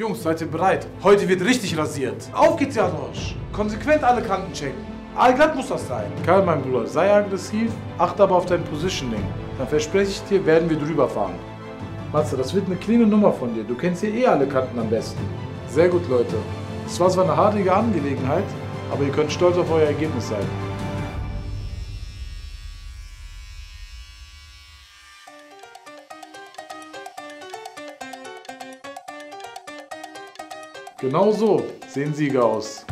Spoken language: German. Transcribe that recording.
Jungs, seid ihr bereit? Heute wird richtig rasiert. Auf geht's, Janosch. Konsequent alle Kanten checken. Allglatt muss das sein. Karl, mein Bruder, sei aggressiv, achte aber auf dein Positioning. Dann verspreche ich dir, werden wir drüber fahren. Matze, das wird eine cleane Nummer von dir. Du kennst hier eh alle Kanten am besten. Sehr gut, Leute. Es war zwar eine hartige Angelegenheit, aber ihr könnt stolz auf euer Ergebnis sein. Genau so sehen Sieger aus.